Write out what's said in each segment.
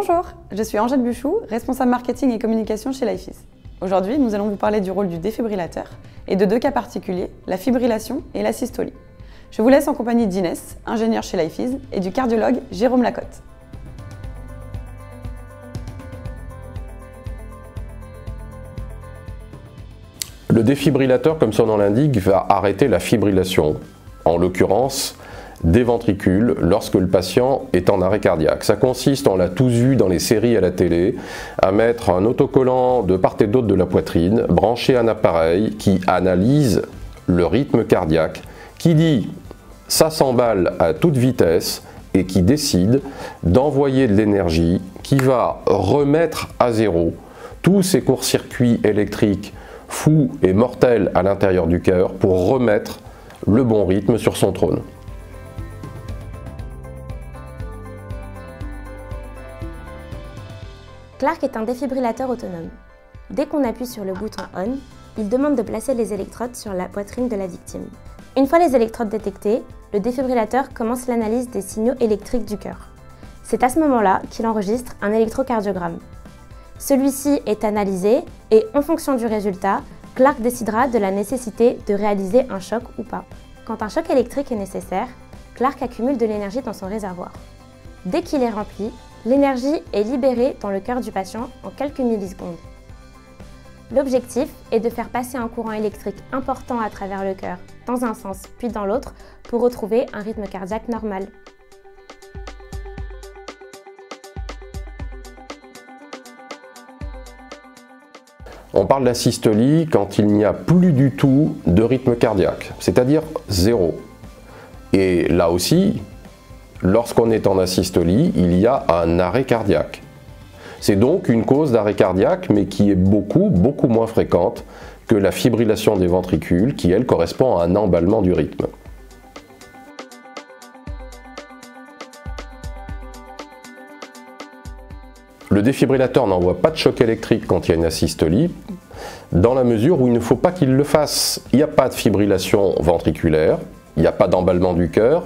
Bonjour, je suis Angèle Buchou, responsable marketing et communication chez Lifeis. Aujourd'hui, nous allons vous parler du rôle du défibrillateur et de deux cas particuliers, la fibrillation et la systolie. Je vous laisse en compagnie d'Inès, ingénieure chez Lifeis, et du cardiologue Jérôme Lacotte. Le défibrillateur, comme son nom l'indique, va arrêter la fibrillation, en l'occurrence des ventricules lorsque le patient est en arrêt cardiaque. Ça consiste, on l'a tous vu dans les séries à la télé, à mettre un autocollant de part et d'autre de la poitrine, brancher un appareil qui analyse le rythme cardiaque, qui dit ça s'emballe à toute vitesse et qui décide d'envoyer de l'énergie qui va remettre à zéro tous ces courts-circuits électriques fous et mortels à l'intérieur du cœur pour remettre le bon rythme sur son trône. Clark est un défibrillateur autonome. Dès qu'on appuie sur le bouton ON, il demande de placer les électrodes sur la poitrine de la victime. Une fois les électrodes détectées, le défibrillateur commence l'analyse des signaux électriques du cœur. C'est à ce moment-là qu'il enregistre un électrocardiogramme. Celui-ci est analysé et en fonction du résultat, Clark décidera de la nécessité de réaliser un choc ou pas. Quand un choc électrique est nécessaire, Clark accumule de l'énergie dans son réservoir. Dès qu'il est rempli, l'énergie est libérée dans le cœur du patient en quelques millisecondes. L'objectif est de faire passer un courant électrique important à travers le cœur, dans un sens puis dans l'autre, pour retrouver un rythme cardiaque normal. On parle de systolie quand il n'y a plus du tout de rythme cardiaque, c'est-à-dire zéro. Et là aussi, lorsqu'on est en asystolie, il y a un arrêt cardiaque. C'est donc une cause d'arrêt cardiaque, mais qui est beaucoup, beaucoup moins fréquente que la fibrillation des ventricules, qui elle correspond à un emballement du rythme. Le défibrillateur n'envoie pas de choc électrique quand il y a une asystolie, dans la mesure où il ne faut pas qu'il le fasse. Il n'y a pas de fibrillation ventriculaire, il n'y a pas d'emballement du cœur,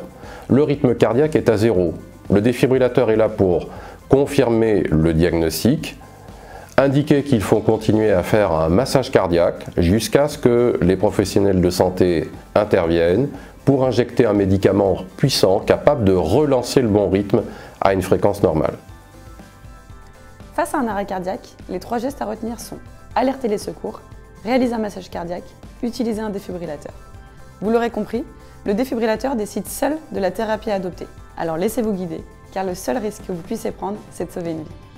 le rythme cardiaque est à zéro. Le défibrillateur est là pour confirmer le diagnostic, indiquer qu'il faut continuer à faire un massage cardiaque jusqu'à ce que les professionnels de santé interviennent pour injecter un médicament puissant capable de relancer le bon rythme à une fréquence normale. Face à un arrêt cardiaque, les trois gestes à retenir sont alerter les secours, réaliser un massage cardiaque, utiliser un défibrillateur. Vous l'aurez compris, le défibrillateur décide seul de la thérapie à adopter. Alors laissez-vous guider, car le seul risque que vous puissiez prendre, c'est de sauver une vie.